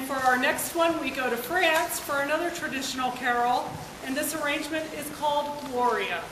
And for our next one, we go to France for another traditional carol, and this arrangement is called Gloria.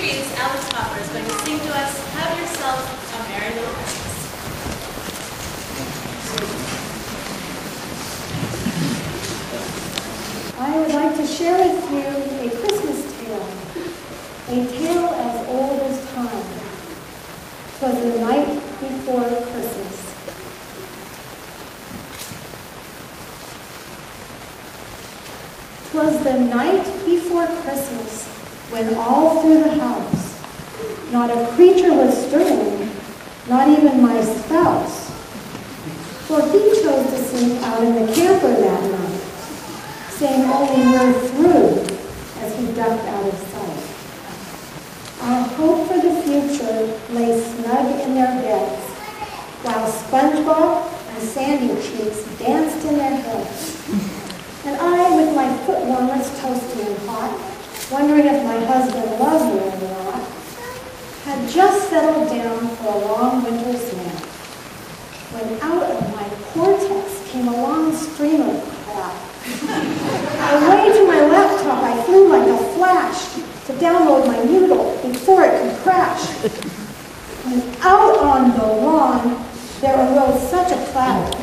Reads, Alex Hopper is going to sing to us, Have Yourself a Merry Little Christmas. I would like to share with you a Christmas tale, a tale as old as time. Twas the night before Christmas. Twas the night before Christmas, when all through the house, not a creature was stirring, not even my spouse. For he chose to sleep out in the camper that night saying only we're through as he ducked out of sight. Our hope for the future lay snug in their beds, while SpongeBob and Sandy Cheeks danced in their heads. And I, with my foot warmers toasty and hot, wondering if my husband loves me or not, had just settled down for a long winter's nap, when out of my cortex came a long stream of crap. Away to my laptop, I flew like a flash to download my noodle before it could crash. When out on the lawn, there arose such a clatter.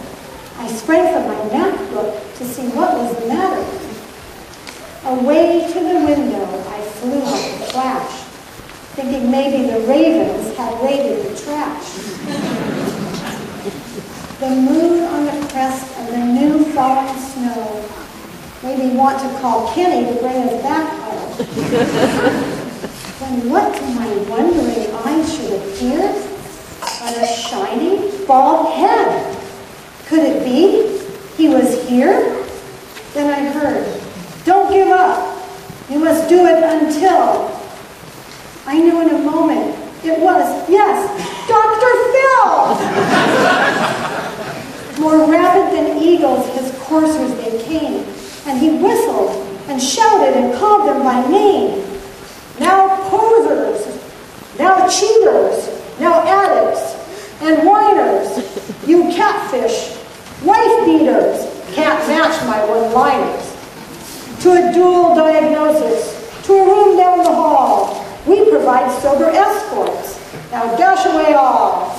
I sprang from my MacBook to see what was the matter. Away to the window, I flew like a flash, thinking maybe the ravens had raided the trash. The moon on the crest of the new fallen snow made me want to call Kenny to bring us back home. when what to my wondering eyes should appear but a shiny, bald head. Could it be he was here? Then I heard, don't give up. You must do it until. I knew in a moment it was, yes, Dr. Phil! More rapid than eagles, his coursers they came, and he whistled and shouted and called them by name. Now posers, now cheaters, now addicts and whiners, you catfish, wife beaters, can't match my one-liners. To a dual diagnosis, to a room down the hall, we provide sober escorts. Now dash away all.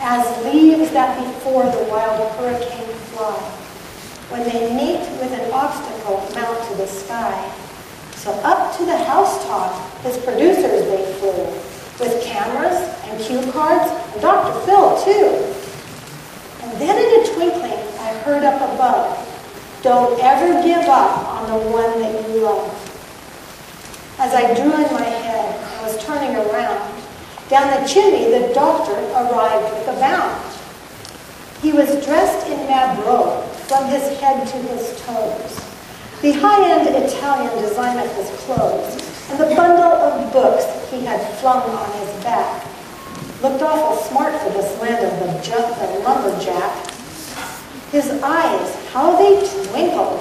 As leaves that before the wild hurricane fly, when they meet with an obstacle mount to the sky. So up to the housetop, his producers they flew, with cameras and cue cards, and Dr. Phil too. And then in a twinkling, I heard up above, don't ever give up on the one that you love. As I drew in my head I was turning around, down the chimney the doctor arrived with a bound. He was dressed in mabro from his head to his toes. The high-end Italian design of his clothes and the bundle of books he had flung on his back looked awful smart for this land of the, the lumberjack. His eyes, how they twinkled.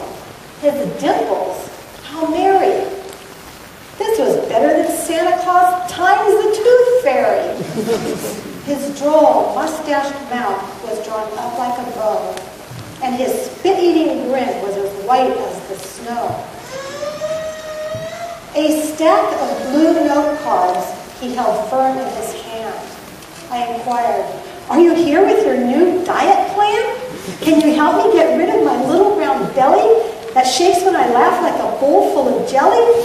His dimples, how merry. This was better than Santa Claus times the tooth fairy. His droll, mustached mouth was drawn up like a bow, and his spit-eating grin was as white as the snow. A stack of blue note cards he held firm in his hand. I inquired, are you here with your new diet plan? Can you help me get rid of my little round belly that shakes when I laugh like a bowl full of jelly?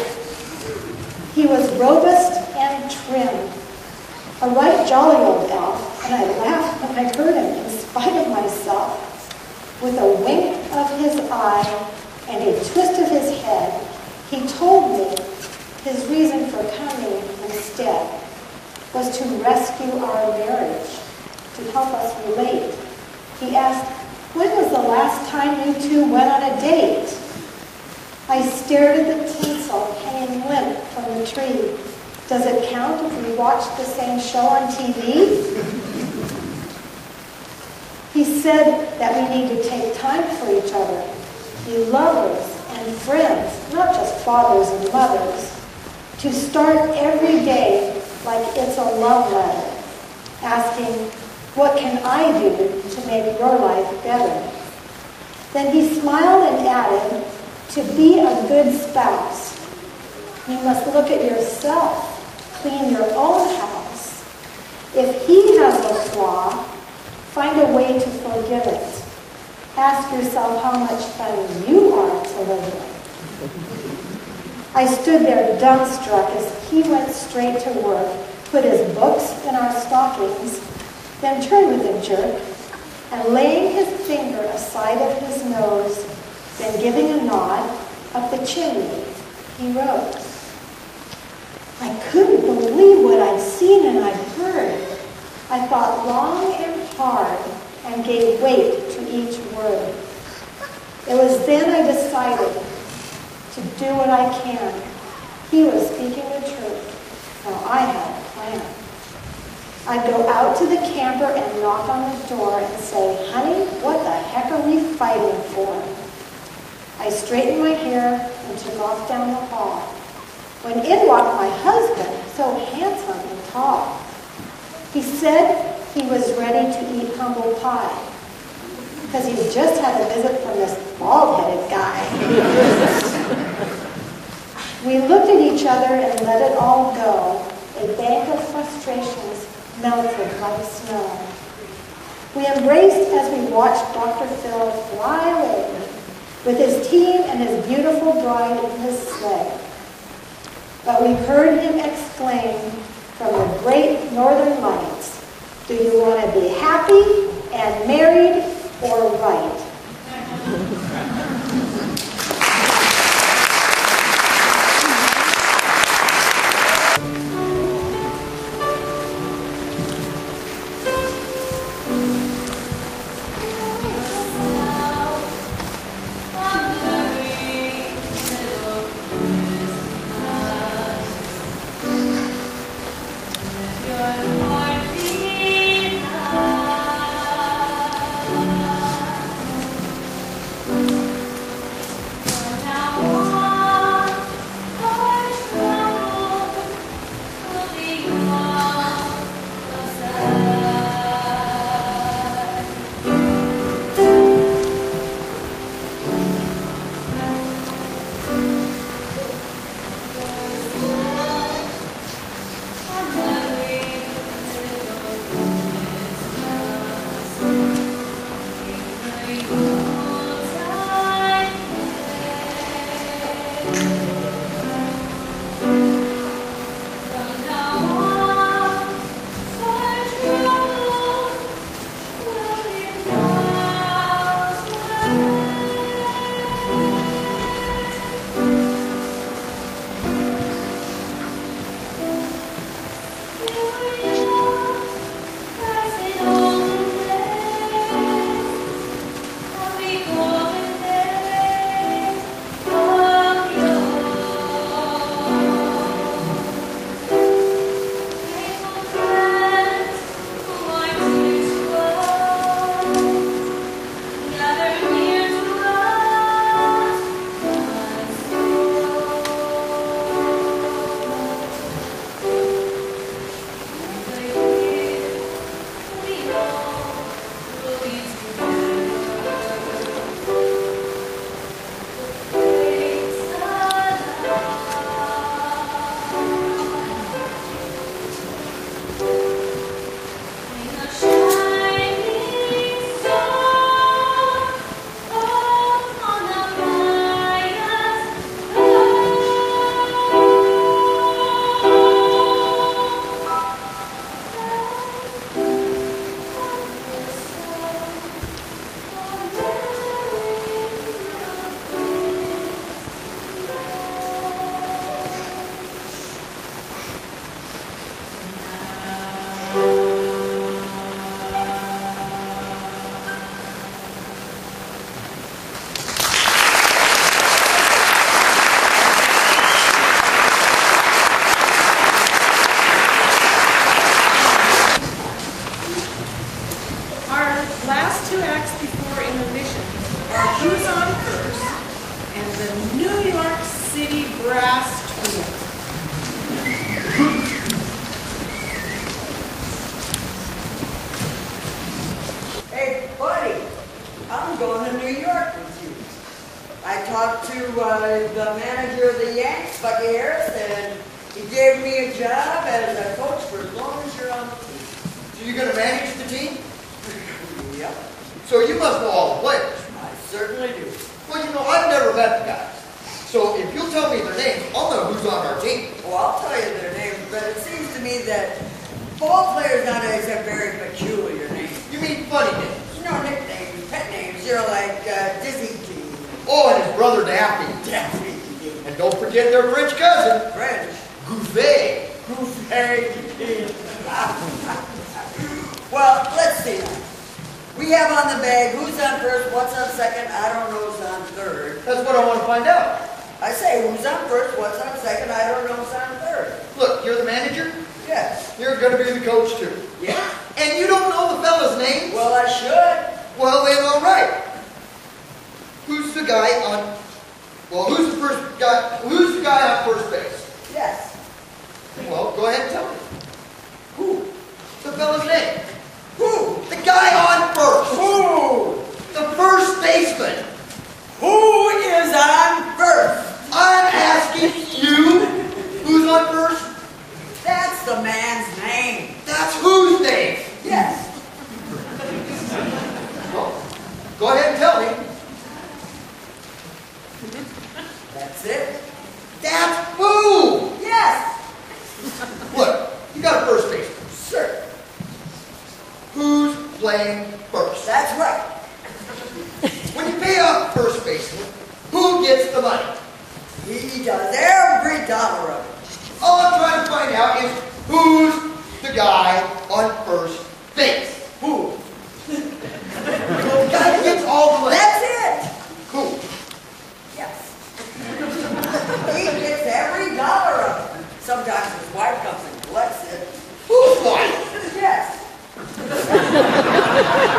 He was robust and trim, a right jolly old elf, and I laughed when I heard him in spite of myself. With a wink of his eye and a twist of his head, he told me his reason for coming instead was to rescue our marriage, to help us relate. He asked, when was the last time you two went on a date? I stared at the tinsel hanging limp from the tree. Does it count if we watched the same show on TV? He said that we need to take time for each other, be lovers and friends, not just fathers and mothers, to start every day like it's a love letter, asking, what can I do to make your life better? Then he smiled and added, to be a good spouse, you must look at yourself, clean your own house. If he has a flaw, find a way to forgive it. Ask yourself how much fun you are to live with. I stood there dumbstruck as he went straight to work, put his books in our stockings, then turned with a jerk, and laying his finger aside of his nose, then giving a nod up the chimney, he rose. I couldn't believe what I'd seen and I'd heard. I thought long and hard and gave weight to each word. It was then I decided to do what I can. He was speaking the truth. Now I had a plan. I'd go out to the camper and knock on the door and say, honey, what the heck are we fighting for? I straightened my hair and took off down the hall. When in walked my husband, so handsome and tall. He said he was ready to eat humble pie because he just had a visit from this bald-headed guy. we looked at each other and let it all go. A bank of frustrations melted like snow. We embraced as we watched Dr. Phil fly away with his team and his beautiful bride in his sleigh. But we heard him exclaim from the great northern lights, do you want to be happy and married or right? and he gave me a job as a coach for as long as you're on the team. So you're gonna manage the team? Yep, So you must know all the players. I certainly do. Well, you know, I've never met the guys. So if you'll tell me their names, I'll know who's on our team. Well, I'll tell you their names, but it seems to me that ball players nowadays have very peculiar names. You mean funny names? No, nicknames, pet names, You're like uh, Dizzy King, Oh, and his brother Daffy. Daffy And don't forget their French cousin, French, Gouvet. King. Well, let's see. We have on the bag who's on first, what's on second, I don't know who's on third. That's what I want to find out. I say who's on first, what's on second, I don't know who's on third. Look, you're the manager. Yes. You're gonna be the coach too. Yeah. And you don't know the fella's name? Well, I should. Well, then, all right. Who's the guy on? Well, who's the first guy? Who's the guy on first base? Yes. Well, go ahead and tell me. Who? The fella's name. Who? The guy on first. Who? The first baseman. Who is on first? I'm asking you. Who's on first? That's the man's name. That's whose name. Yes. Well, go ahead and tell me. That's it. That's who. Yes. Look, you got a first baseman. Sir. Who's playing first? That's right. When you pay off first baseman, who gets the money? He does every dollar of it. All I'm trying to find out is who's the guy on first base? Who? The guy gets all the money. That's it. Who? He gets every dollar of it. Sometimes his wife comes and collects it. Who's wife? Yes.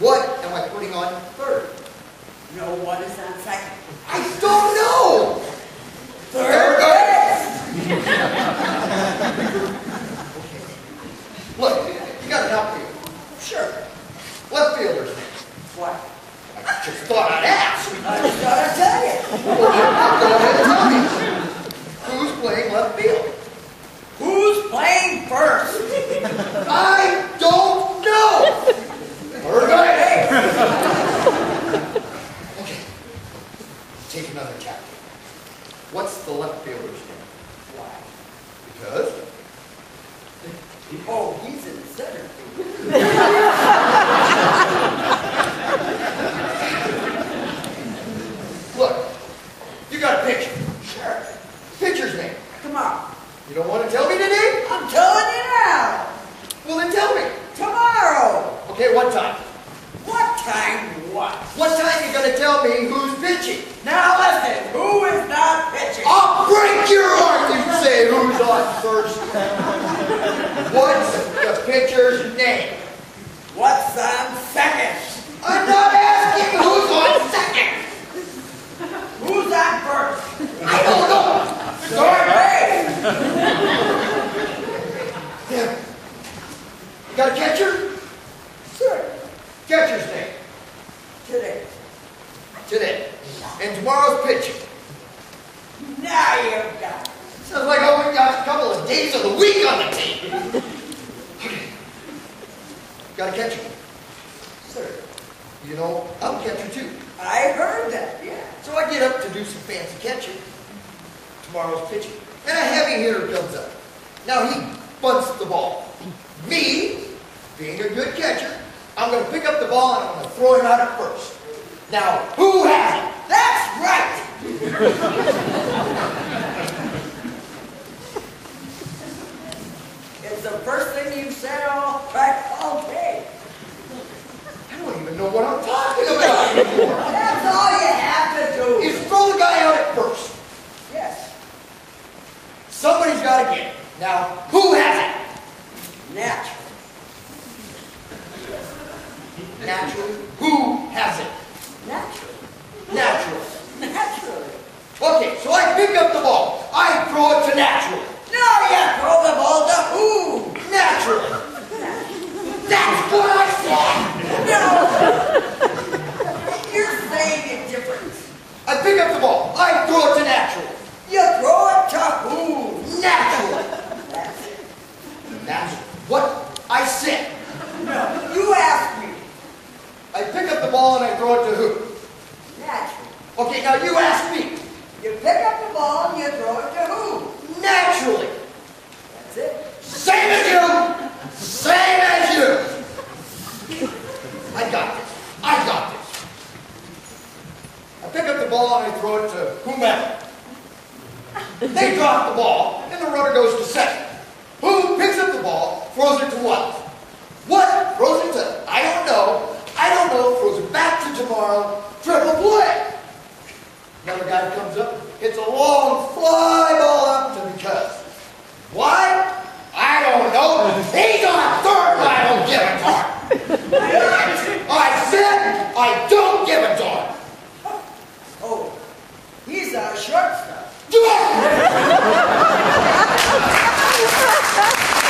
What am I putting on third? No. What is on second? I don't know. Third base. Look, you got an outfield. Sure. Left fielder's name. What? I just thought I'd ask. I just gotta tell you. Go ahead and tell me. Who's playing left field? Who's playing first? I What's the left fielder's name? Why? Because Oh, he's in the center. look, you got a picture. Sure. Pitcher's name. Come on. You don't want to tell me the name? I'm tell me who's pitching. Now listen, who is not pitching? I'll break your heart if you say who's on first. What's the pitcher's name? What's on second? I'm not asking who's on second. Who's on first? I don't know. Base. Yeah. You got a catcher? Sure. Catcher's name. Today. Today. And tomorrow's pitching. Now you've got it. Sounds like I only got a couple of days of the week on the team. Okay. Got a catcher? Sir. You know, I'm a catcher too. I heard that, yeah. So I get up to do some fancy catching. Tomorrow's pitching. And a heavy hitter comes up. Now he bunts the ball. Me, being a good catcher, I'm going to pick up the ball and I'm going to throw it out at first. Now, who has it? That's right. it's the first thing you've said all right all day. I don't even know what I'm talking about anymore. That's all you have to do. Is throw the guy out at first. Yes. Somebody's got to get it. Now, who has it? Natural. Naturally. Who has it? Naturally. Naturally. Naturally. Okay, so I pick up the ball. I throw it to naturally. No, you throw the ball to who? Naturally. That's what I said. No. You're saying it different. I pick up the ball. I throw it to naturally. You throw it to who? Naturally. That's it. Naturally. What I said. No, you asked me. I pick up the ball and I throw it to who? Naturally. Okay, now you ask me. You pick up the ball and you throw it to who? Naturally. That's it. Same as you. Same as you. I got this. I got this. I pick up the ball and I throw it to whomever. They drop the ball and the runner goes to second. Who picks up the ball, throws it to what? What throws it to? I don't know. I don't know. Throws it back to tomorrow. Triple play. Another guy comes up, hits a long fly ball up to the because. Why? I don't know. He's on third, I don't give a darn. I said I don't give a darn. Oh, he's a shortstop. Half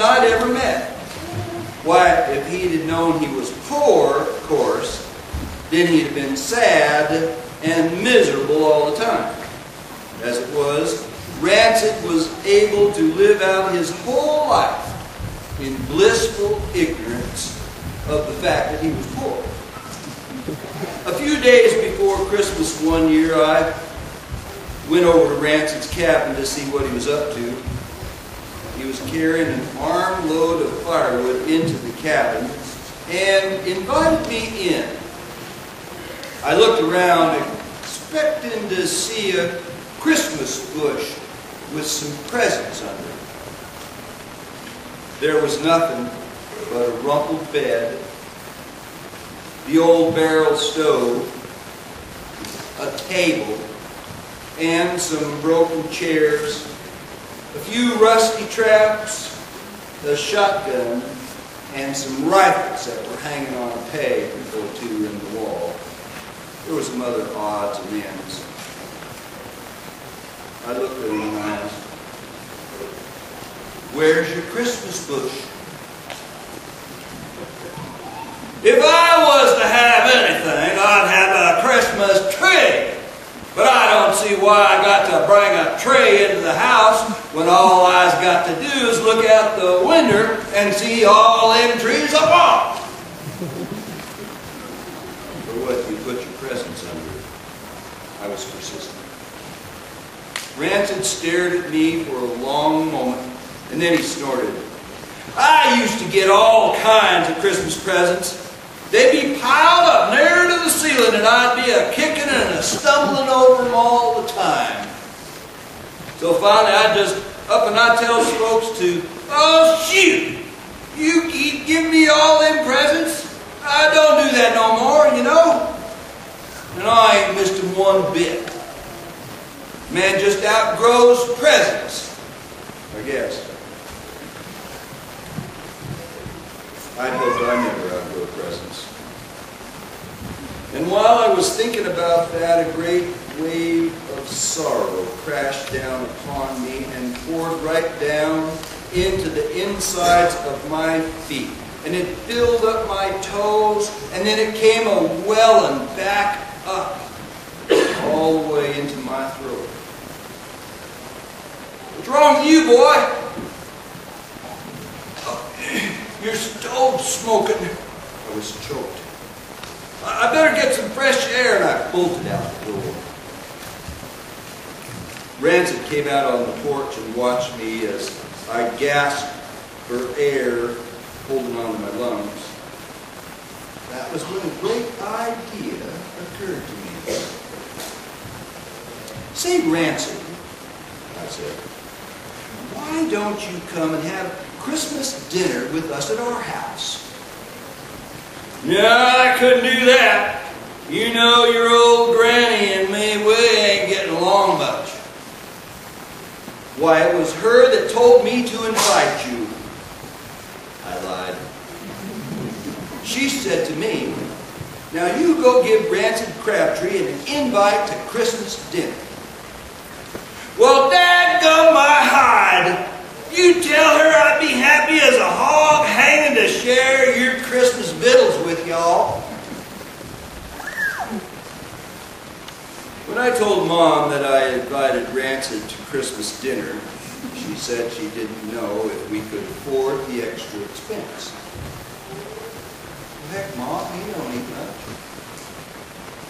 I'd ever met. Why, if he'd have known he was poor, of course, then he'd have been sad and miserable all the time. As it was, Rancid was able to live out his whole life in blissful ignorance of the fact that he was poor. A few days before Christmas one year, I went over to Rancid's cabin to see what he was up to. He was carrying an armload of firewood into the cabin and invited me in. I looked around expecting to see a Christmas bush with some presents under it. There was nothing but a rumpled bed, the old barrel stove, a table, and some broken chairs, a few rusty traps, a shotgun, and some rifles that were hanging on a peg or two in the wall. There were some other odds and ends. I looked at him and I asked, Where's your Christmas bush? If I was to have anything, I'd have a Christmas tree. But I don't see why I got to bring a tray into the house when all I's got to do is look out the window and see all them trees up on. For what you put your presents under? I was persistent. Rancid stared at me for a long moment, and then he snorted. I used to get all kinds of Christmas presents. They'd be piled up near to the ceiling, and I'd be a kicking and a stumbling over them all the time. So finally, I'd just up and I'd tell folks to, oh shoot, you keep giving me all them presents. I don't do that no more, you know. And I ain't missed them one bit. Man just outgrows presents, I guess. I'd hoped I never outgrow presents. And while I was thinking about that, a great wave of sorrow crashed down upon me and poured right down into the insides of my feet. And it filled up my toes, and then it came a welling back up all the way into my throat. What's wrong with you, boy? Oh, you're stove's smoking. I was choked. I better get some fresh air, and I bolted out the door. Rancid came out on the porch and watched me as I gasped for air, holding on to my lungs. That was when a great idea occurred to me. Say, Rancid, I said, why don't you come and have Christmas dinner with us at our house? No, I couldn't do that. You know your old granny and me, we ain't getting along much. Why, it was her that told me to invite you. I lied. She said to me, now you go give Rancid Crabtree an invite to Christmas dinner. Well, dadgum my hide! You tell her I'd be happy as a hog hanging to share your Christmas victuals with y'all. When I told Mom that I invited Rancid to Christmas dinner, she said she didn't know if we could afford the extra expense. Heck, Mom, you don't eat much.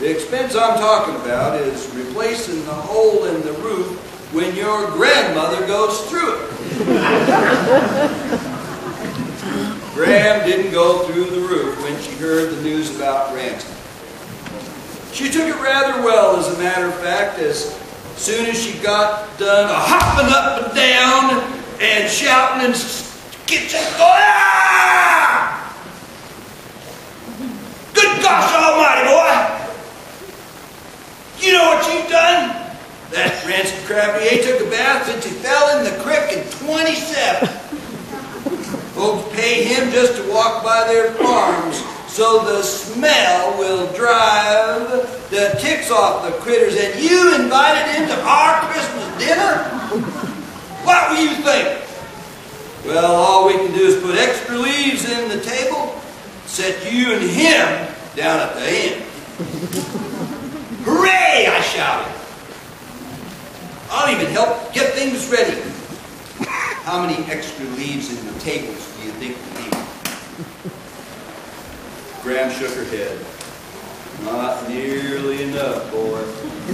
The expense I'm talking about is replacing the hole in the roof when your grandmother goes through it. Gram didn't go through the roof when she heard the news about Rancid. She took it rather well, as a matter of fact, as soon as she got done hopping up and down and shouting and kitchen going, ah! Good gosh almighty, boy! You know what you've done? That Rancid Crabtree ain't took a bath since he fell in the creek in 27. Folks pay him just to walk by their farms so the smell will drive the ticks off the critters. And you invited him to our Christmas dinner? What were you thinking? Well, all we can do is put extra leaves in the table, set you and him down at the end. Hooray! I shouted. I'll even help get things ready. How many extra leaves in the tables do you think we need? Gram shook her head. Not nearly enough, boy.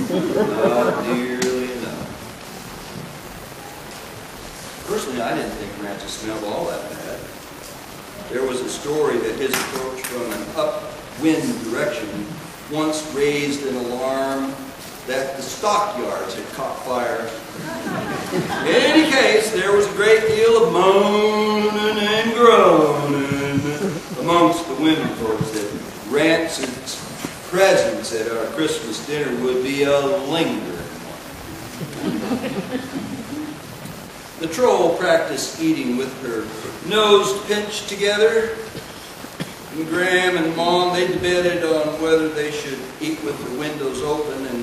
Not nearly enough. Personally, I didn't think Rancid smelled all that bad. There was a story that his approach from an upwind direction once raised an alarm that the stockyards had caught fire. In any case, there was a great deal of moaning and groaning amongst the women folks that Rancid's presence at our Christmas dinner would be a lingering one. The troll practiced eating with her nose pinched together. And Gram and Mom, they debated on whether they should eat with the windows open and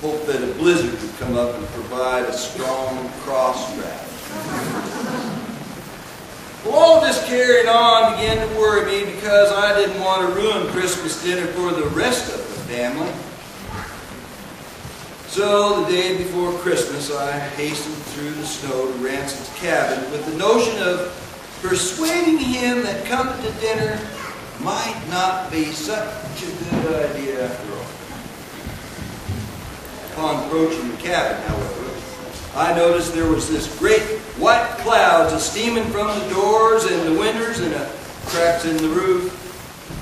hope that a blizzard would come up and provide a strong cross draft. Well, all this carrying on began to worry me because I didn't want to ruin Christmas dinner for the rest of the family. So the day before Christmas, I hastened through the snow to Rancid's cabin with the notion of persuading him that coming to dinner might not be such a good idea after all. Upon approaching the cabin, however, I noticed there was this great white clouds a steaming from the doors and the windows and a cracks in the roof.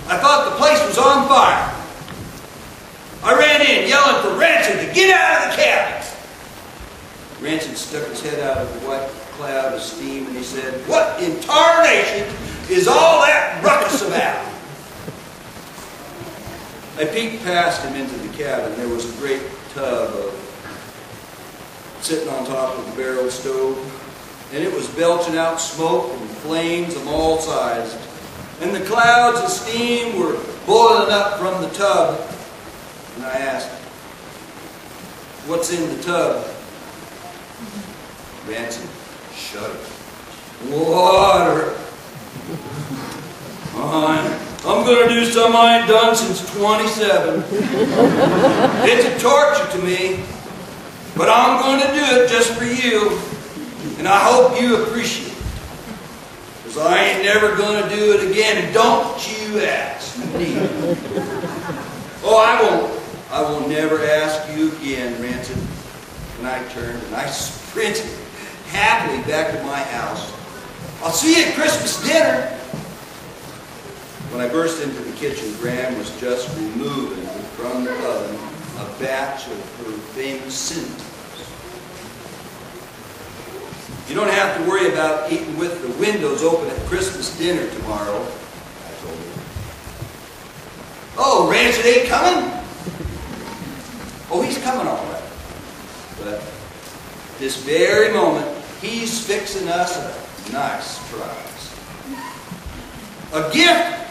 I thought the place was on fire. I ran in yelling for Rancid to get out of the cabin. Rancid stuck his head out of the white cloud of steam and he said, What in tarnation is all that ruckus about? I peeked past him into the cabin. There was a great tub of uh, sitting on top of the barrel stove, and it was belching out smoke and flames of all sizes. And the clouds of steam were boiling up from the tub. And I asked, What's in the tub? Rancid shuddered. Water. Uh-huh. I'm, I'm going to do something I ain't done since 27. it's a torture to me, but I'm going to do it just for you, and I hope you appreciate it. Because I ain't never going to do it again, and don't you ask me. Oh, I won't. I will never ask you again, Rancid. And I turned and I sprinted happily back to my house. I'll see you at Christmas dinner. When I burst into the kitchen, Gram was just removing from the oven a batch of her famous cinnamons. You don't have to worry about eating with the windows open at Christmas dinner tomorrow, I told her. Oh, Rancid ain't coming? Oh, he's coming all right. But this very moment, he's fixing us a nice surprise. A gift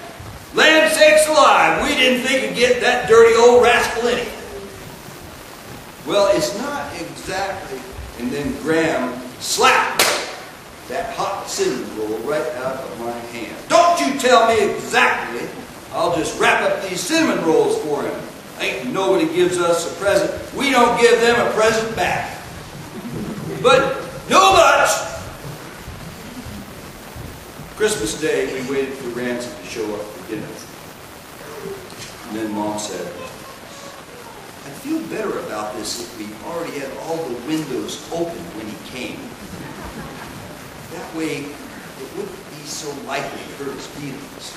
Land sakes alive, we didn't think of get that dirty old rascal in it. Well, it's not exactly. And then Gram slapped that hot cinnamon roll right out of my hand. Don't you tell me exactly. I'll just wrap up these cinnamon rolls for him. Ain't nobody gives us a present. We don't give them a present back. But no much. Christmas Day, we waited for Rancid to show up for dinner. And then Mom said, "I'd feel better about this if we already had all the windows open when he came. That way, it wouldn't be so likely to hurt his feelings.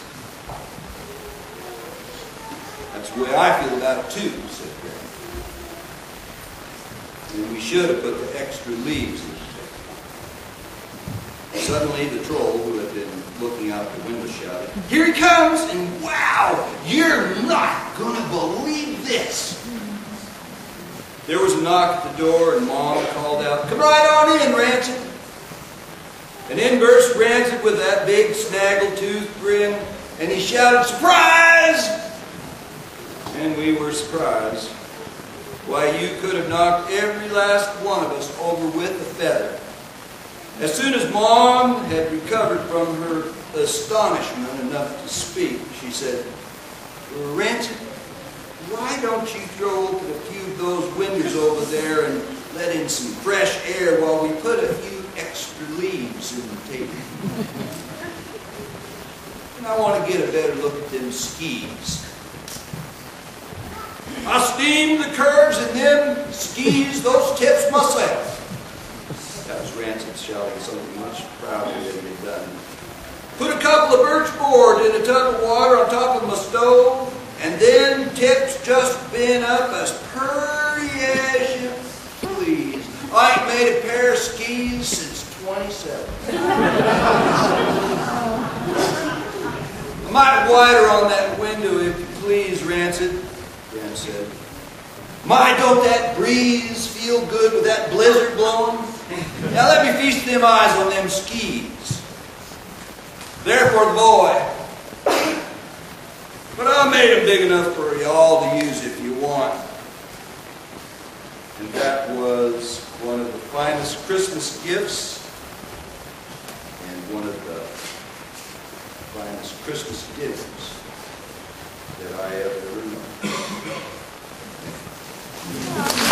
That's the way I feel about it too, said Gram. And we should have put the extra leaves in. Suddenly, the troll, who had been looking out the window, shouted, Here he comes! And wow, you're not going to believe this! There was a knock at the door, and Mom called out, Come right on in, Rancid. And in burst Rancid with that big snaggletooth grin, and he shouted, Surprise! And we were surprised. Why, you could have knocked every last one of us over with a feather. As soon as Mom had recovered from her astonishment enough to speak, she said, Rancid, why don't you throw open a few of those windows over there and let in some fresh air while we put a few extra leaves in the table? and I want to get a better look at them skis. I steam the curves in them skis, those tips myself. That was Rancid shouting something much prouder than he had done. Put a couple of birch boards in a tub of water on top of my stove, and then tips just been up as purty as you please. I ain't made a pair of skis since 27. a mite wider on that window, if you please, Rancid, Gram said. My, don't that breeze feel good with that blizzard blowing? Now let me feast them eyes on them skis. Therefore, the boy. But I made them big enough for you all to use if you want. And that was one of the finest Christmas gifts and one of the finest Christmas dinners that I ever known.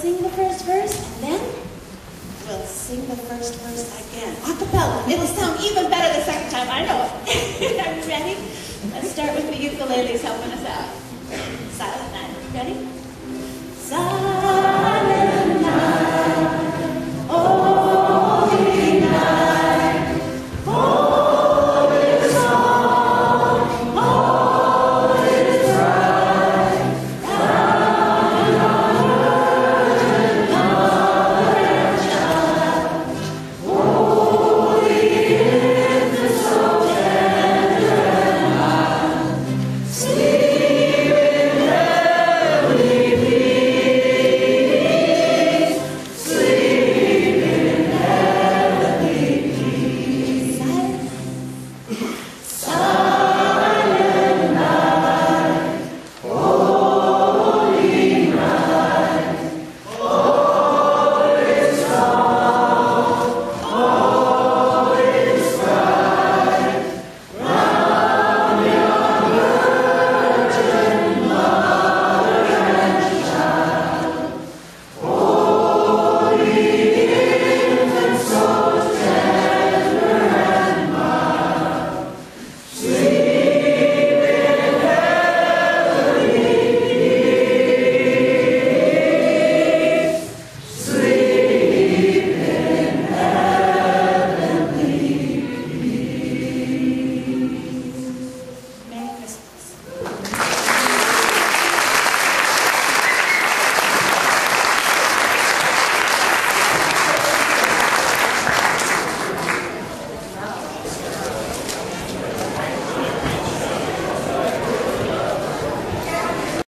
sing the first verse, and then we'll sing the first verse again. a cappella. It'll sound even better the second time. I know. Are you ready? Let's start with the ukuleles helping us out.